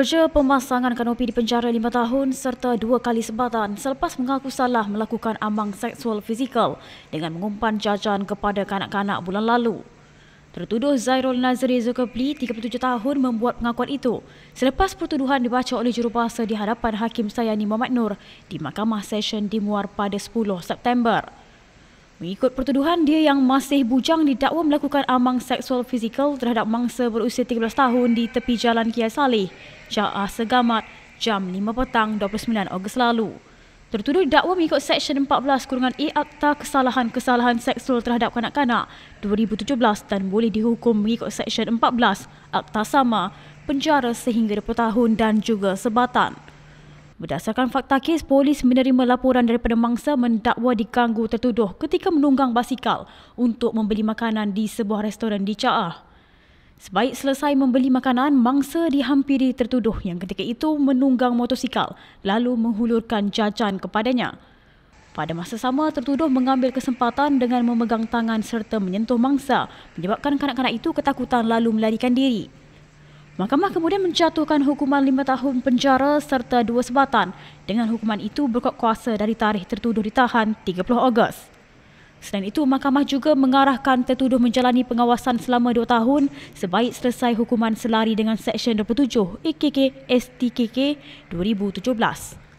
Pekerja pemasangan kanopi di penjara lima tahun serta dua kali sebatan selepas mengaku salah melakukan ambang seksual fizikal dengan mengumpan jajan kepada kanak-kanak bulan lalu. Tertuduh Zairul Nazri Zulkifli, 37 tahun membuat pengakuan itu selepas pertuduhan dibaca oleh jurubahasa di hadapan Hakim Sayani Muhammad Nur di Mahkamah Session di Muar pada 10 September. Mengikut pertuduhan, dia yang masih bujang didakwa melakukan amang seksual fizikal terhadap mangsa berusia 13 tahun di tepi jalan Kia Saleh, Jaah Segamat, jam 5 petang 29 Ogos lalu. Tertuduh didakwa mengikut Seksyen 14 kurungan E Akta Kesalahan-Kesalahan Seksual Terhadap Kanak-Kanak 2017 dan boleh dihukum mengikut Seksyen 14 Akta Sama, penjara sehingga 20 tahun dan juga sebatan. Berdasarkan fakta kes, polis menerima laporan daripada mangsa mendakwa diganggu tertuduh ketika menunggang basikal untuk membeli makanan di sebuah restoran di Caah. Sebaik selesai membeli makanan, mangsa dihampiri tertuduh yang ketika itu menunggang motosikal lalu menghulurkan jajan kepadanya. Pada masa sama, tertuduh mengambil kesempatan dengan memegang tangan serta menyentuh mangsa menyebabkan kanak-kanak itu ketakutan lalu melarikan diri. Mahkamah kemudian menjatuhkan hukuman lima tahun penjara serta dua sebatan dengan hukuman itu berkuat kuasa dari tarikh tertuduh ditahan 30 Ogos. Selain itu, mahkamah juga mengarahkan tertuduh menjalani pengawasan selama dua tahun sebaik selesai hukuman selari dengan Seksyen 27 EKK STKK 2017.